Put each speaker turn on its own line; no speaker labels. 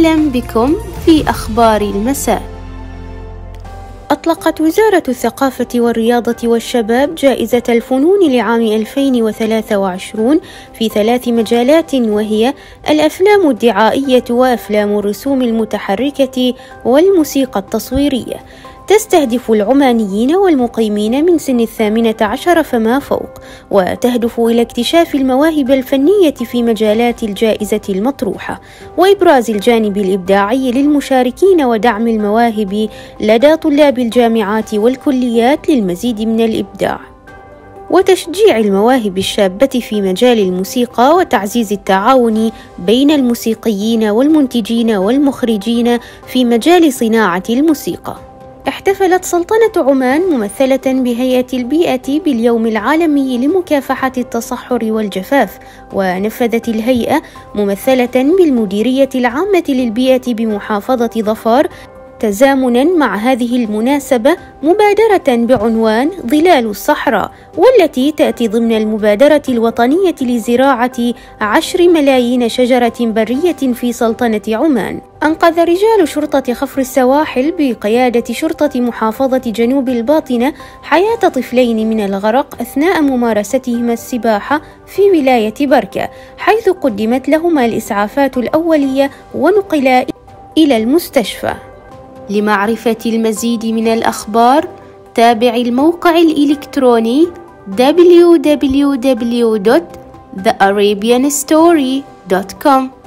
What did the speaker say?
أهلا بكم في أخبار المساء. أطلقت وزارة الثقافة والرياضة والشباب جائزة الفنون لعام 2023 في ثلاث مجالات وهي الأفلام الدعائية وأفلام الرسوم المتحركة والموسيقى التصويرية. تستهدف العمانيين والمقيمين من سن الثامنة عشر فما فوق وتهدف إلى اكتشاف المواهب الفنية في مجالات الجائزة المطروحة وإبراز الجانب الإبداعي للمشاركين ودعم المواهب لدى طلاب الجامعات والكليات للمزيد من الإبداع وتشجيع المواهب الشابة في مجال الموسيقى وتعزيز التعاون بين الموسيقيين والمنتجين والمخرجين في مجال صناعة الموسيقى. احتفلت سلطنة عمان ممثلة بهيئة البيئة باليوم العالمي لمكافحة التصحر والجفاف، ونفذت الهيئة ممثلة بالمديرية العامة للبيئة بمحافظة ظفار تزامنا مع هذه المناسبة مبادرة بعنوان ظلال الصحراء والتي تأتي ضمن المبادرة الوطنية لزراعة عشر ملايين شجرة برية في سلطنة عمان. أنقذ رجال شرطة خفر السواحل بقيادة شرطة محافظة جنوب الباطنة حياة طفلين من الغرق أثناء ممارستهما السباحة في ولاية بركة حيث قدمت لهما الإسعافات الأولية ونقلا إلى المستشفى. لمعرفة المزيد من الأخبار تابع الموقع الإلكتروني www.thearabianstory.com